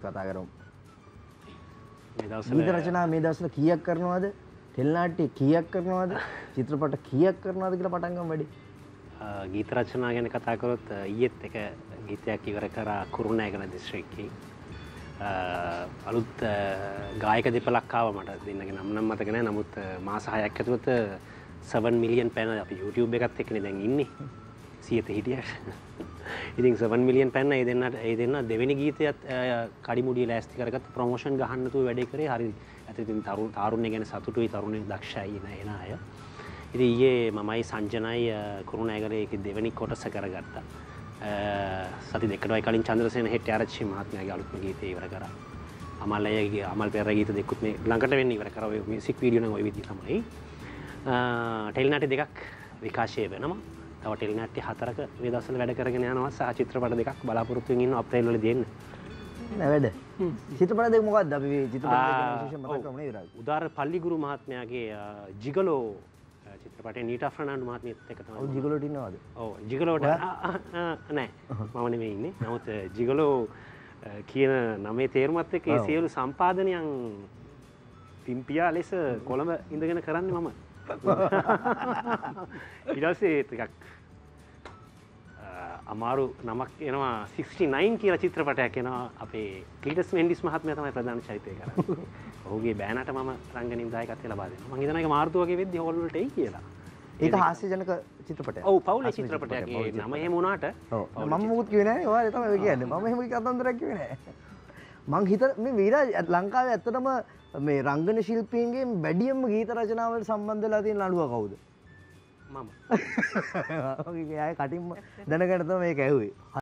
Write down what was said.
කතා කරමු. ගීත රචනා මේ දවස්වල කීයක් කරනවද? ටෙලිනාට්‍ය කීයක් කරනවද? චිත්‍රපට කීයක් කරනවද කියලා පටන් ගමු වැඩි. ගීත රචනා ගැන කතා කරොත් අ, ඊයේත් එක ගීතයක් ඉවර කරා කුරුණෑගල දිස්ත්‍රික්කයේ අ, අලුත් ගායක දෙපලක් ආව මට දෙන්නගේ නම් නම් මතක නැහැ නමුත් අ, මාස 6ක් ඇතුළත 7 මිලියන් පැන අපි YouTube එකත් එක්කනේ දැන් ඉන්නේ 100ට හිටියට ඉතින් 7 මිලියන් පැන්න ඒ දෙන්නට ඒ දෙන්න දෙවෙනි ගීතයත් අ, කඩිමුඩිය ලෑස්ති කරගත්ත ප්‍රොමෝෂන් ගහන්න නැතුව වැඩේ කරේ. හරි. ඇත ඉතින් තරු තාරුණ්‍ය ගැන සතුටුයි. තරුණය දක්ෂයි න එන අය. ඉති ඊයේ මමයි සංජනයි කුරුණෑගරයක දෙවැනි කොටස කරගත්තා. සති දෙකටයි කලින් චන්ද්‍රසයන හෙට ආරච්චි මහත්මයාගේ අලුත්ම ගීතය ඉවර කර. අමල්ලයගේ අමල් පෙර ගීත දෙකුත් මේ ළඟට වෙන්න ඉවර කරව මිසික් වීඩියන ඔය විදි තමයි. ටෙල්නට දෙකක් විකාශය වෙනම තව ටෙල්නට්ටි හතරක විදසල වැඩ කරගෙන යනවා. සහ චිත්‍රපට දෙකක් බලාපොරොත්තුවෙන් ඉන්න අප්‍රේල්වල දෙන්න නෑ වැඩ. චිත්‍රපට දෙක මොකක්ද අපි මේ චිත්‍රපට දෙක විශේෂයෙන් මතක් කරමු නේද? උදාර පල්ලිගුරු මහත්මයාගේ ජිගලෝ චිත්‍රපටය. නීට ෆ්‍රනාන්ඩ් මහත්මියත් එක තමයි ඔව් ජිගලෝට ඉන්නවද? ඕ ජිගලෝට. නෑ. මමන මේ ඉන්නේ. නමුත් ජිගලෝ කියන නමේ තේරුමත් එක ඒ ඔව්. සියලු සම්පාධනයන් පිම්පියා ලෙස කොළඹ ඉඳගෙන කරන්න මම ඉඩස්සේ එකක් අමාරු නමක් එනවා 69 කියලා චිත්‍රපටයක් එනවා. අපේ කීටස් මෙන්ඩිස් මහත්මය තමයි ප්‍රධාන චෛතය කර ඔහුගේ බෑනට ම රංගනින් දායකත් ලබාද ම හිතනක මාර්තුවගේ වෙද්දි හොල්ලට එයි කියලා. ඒක හාස්‍යජනක චිත්‍රපටයක්. ඔව් පවුල චිත්‍රපටයක්. පවුල නම එහෙම වුණාට. මම මුකුත් කිව්වේ නෑ. ඔයාලා තමයි ඔය කියන්නේ. මම එහෙම කතන්දරයක් කිව්වේ නෑ. මං හිත මේ විරාජ් ලංකාවේ ඇත්තටම මේ රංගන ශිල්පීන්ගේ වැඩියම ගීත රචනාවලට සම්බන්ධ වෙලා තියෙන නළුවා කවුද? මම ඔය කටින්ම දැනගන්න තමයි මේක ඇහුවේ.